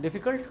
difficult?